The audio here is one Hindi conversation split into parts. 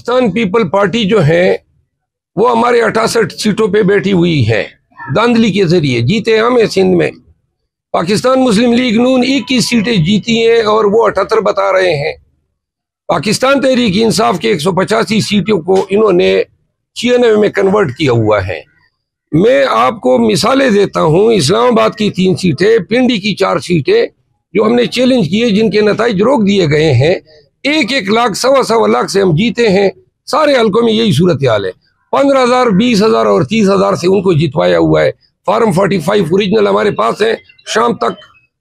पाकिस्तान पीपल पार्टी जो है, वो हमारे अठासठ सीटों पे बैठी हुई है, धांधली के ज़रिए, जीते हम है सिंध में। पाकिस्तान मुस्लिम लीग नून इक्कीस सीटें जीती हैं और वो अठहत्तर बता रहे हैं। पाकिस्तान तहरीक इंसाफ के एक सौ पचासी सीटों को इन्होंने छियानवे में कन्वर्ट किया हुआ है। मैं आपको मिसालें देता हूँ, इस्लामाबाद की तीन सीटें, पिंडी की चार सीटें, जो हमने चैलेंज किए, जिनके नतज रोक दिए गए हैं एक एक लाख सवा सवा लाख से हम जीते हैं। सारे हल्कों में यही सूरत हाल है। पंद्रह हज़ार, बीस हज़ार और तीस हज़ार से उनको जितवाया हुआ है। फार्म फोर्टी फाइव ओरिजिनल हमारे पास है। शाम तक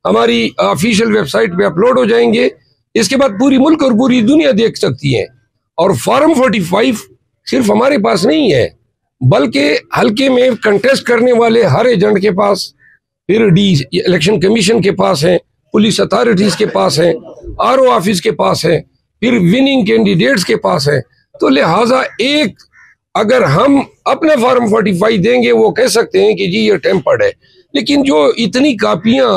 हमारी ऑफिशियल वेबसाइट पे अपलोड हो जाएँगे। इसके बाद पूरी मुल्क और पूरी दुनिया देख सकती है। और फार्म फोर्टी फाइव सिर्फ़ हमारे पास नहीं है, बल्कि हल्के में कंटेस्ट करने वाले हर एजेंट के पास, फिर डी इलेक्शन कमीशन के पास है पुलिस अथॉरिटीज के पास है आर ऑफ़िस के पास है। फिर विनिंग कैंडिडेट्स के पास है। तो लिहाजा एक अगर हम अपने फॉर्म फोर्टी फाइव देंगे वो कह सकते हैं कि जी ये टेम्पर्ड है। लेकिन जो इतनी कापियाँ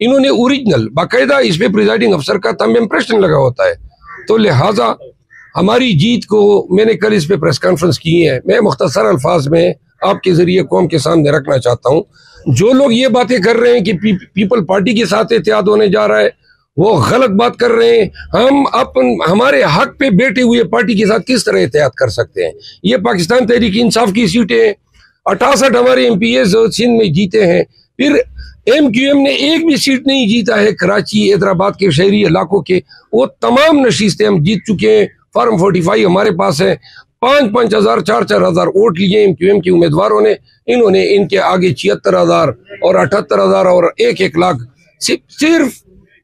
इन्होंने ओरिजिनल बाकायदा इस पे प्रिजाइडिंग अफसर का तम इम्प्रेशन लगा होता है। तो लिहाजा हमारी जीत को मैंने कल इस पे प्रेस कॉन्फ्रेंस की है। मैं मुख्तसर अल्फाज में आपके ज़रिए कौम के सामने रखना चाहता हूँ। जो लोग ये बातें कर रहे हैं कि पी, पीपल पार्टी के साथ एहतियात होने जा रहा है वो गलत बात कर रहे हैं। हम अपन, हमारे हक पे बैठे हुए पार्टी के साथ किस तरह एहतियात कर सकते हैं? ये पाकिस्तान तहरीक इंसाफ की सीटें अठासठ हमारे एम पी सिंध में जीते हैं। फिर एम क्यू एम ने एक भी सीट नहीं जीता है कराची, हैदराबाद के शहरी इलाकों के। वो तमाम नशीस्तें हम जीत चुके हैं। फार्म फोर्टी फाइव हमारे पास है। पाँच पाँच हज़ार, चार चार हज़ार वोट लिए एम क्यू एम के उम्मीदवारों ने। इन्होंने इनके आगे छिहत्तर हज़ार और अठहत्तर हज़ार और एक एक लाख। सिर्फ़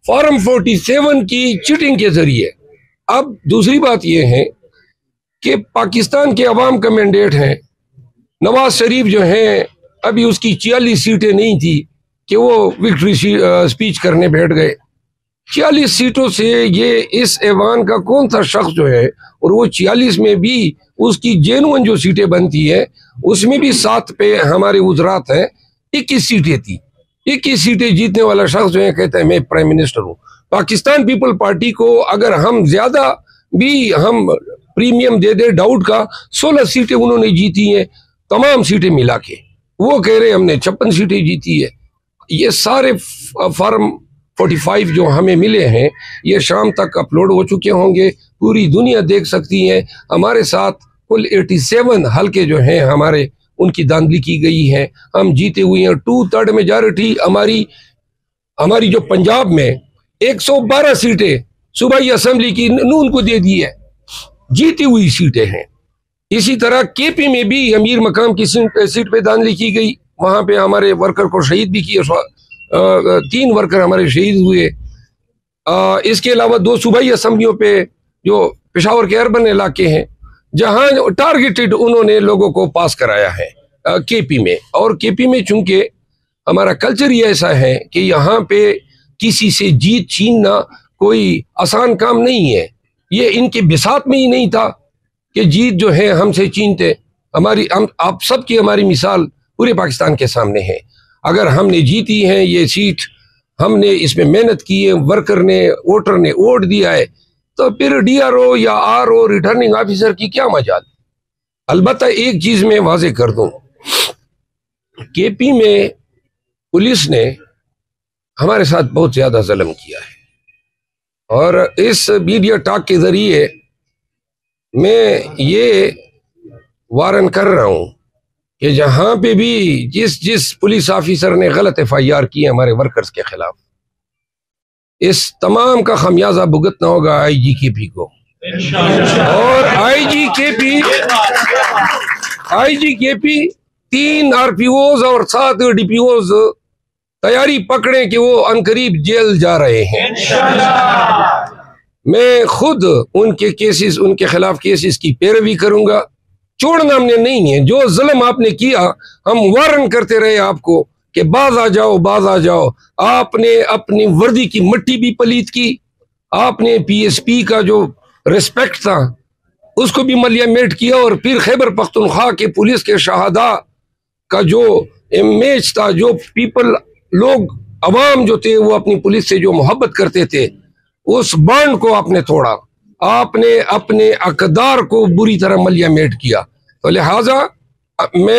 फॉर्म फोर्टी सेवन की चीटिंग के ज़रिए। अब दूसरी बात यह है कि पाकिस्तान के अवाम का मैंडेट है, नवाज़ शरीफ जो है, अभी उसकी छियालीस सीटें नहीं थी कि वो विक्ट्री स्पीच करने बैठ गए। छियालीस सीटों से ये इस ऐवान का कौन सा शख्स जो है, और वो छियालीस में भी उसकी जेनुअन जो सीटें बनती है, उसमें भी सात पे हमारे गुजरात हैं, इक्कीस सीटें थी। इक्कीस सीटें जीतने वाला शख्स जो है कहता है, मैं प्राइम मिनिस्टर हूँ। पाकिस्तान पीपल पार्टी को अगर हम ज़्यादा भी हम प्रीमियम दे दे डाउट का, सोलह सीटें उन्होंने जीती हैं, तमाम सीटें मिला के। वो कह रहे हमने छप्पन सीटें जीती है। ये सारे फार्म 45 जो हमें मिले हैं, ये शाम तक अपलोड हो चुके होंगे। पूरी दुनिया देख सकती है। हमारे साथ कुल 87 हल्के जो हैं, हमारे उनकी दांधली की गई है। हम जीते हुए हैं टू थर्ड मेजोरिटी हमारी हमारी जो पंजाब में 112 सीटें सूबाई असम्बली की नून को दे दी है। जीती हुई सीटें हैं। इसी तरह केपी में भी अमीर मकाम की सीट पे दांधली की गई। वहाँ पे हमारे वर्कर को शहीद भी किया तीन वर्कर हमारे शहीद हुए। आ, इसके अलावा दो सूबाई असम्बलियों पे जो पेशावर के अरबन इलाके हैं जहाँ टारगेटेड उन्होंने लोगों को पास कराया है केपी में। और केपी में चूँकि हमारा कल्चर ही ऐसा है कि यहाँ पे किसी से जीत छीनना कोई आसान काम नहीं है। ये इनके बिसात में ही नहीं था कि जीत जो है हमसे छीनते। हमारी, हम, आप सबकी हमारी मिसाल पूरे पाकिस्तान के सामने है। अगर हमने जीती है ये सीट, हमने इसमें मेहनत की है वर्कर ने वोटर ने वोट दिया है तो फिर डीआरओ या आरओ रिटर्निंग ऑफिसर की क्या मजाल? अलबत्ता एक चीज़ में वाजे कर दूँ। केपी में पुलिस ने हमारे साथ बहुत ज़्यादा जलम किया है। और इस मीडिया टॉक के ज़रिए मैं ये वारन कर रहा हूँ कि जहाँ पे भी जिस जिस पुलिस ऑफिसर ने गलत एफ़ आई आर की हमारे वर्कर्स के खिलाफ। इस तमाम का खमियाजा भुगतना होगा आई जी के पी को। और आई जी के पी आई जी के पी तीन आर पी आरपीओ और सात डी पी डीपीओ तैयारी पकड़े कि वो अनकरीब जेल जा रहे हैं। मैं खुद उनके केसेस उनके खिलाफ केसेस की पैरवी करूँगा। छोड़ना हमने नहीं है। जो जुल्म आपने किया, हम वारन करते रहे आपको। कि बाज आ जाओ, बाज आ जाओ। आपने अपनी वर्दी की मट्टी भी पलीत की। आपने पीएसपी का जो रिस्पेक्ट था, उसको भी मलिया मेट किया और फिर खैबर पख्तनख्वा के पुलिस के शहादा का जो इमेज था, जो पीपल लोग अवाम जो थे, वो अपनी पुलिस से जो मोहब्बत करते थे, उस बांड को आपने तोड़ा। आपने अपने अकदार को बुरी तरह मलिया मेट किया। तो लिहाजा, मैं